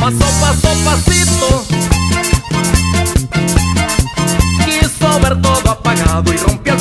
paso, paso, pasito. Quiso ver todo apagado y rompió el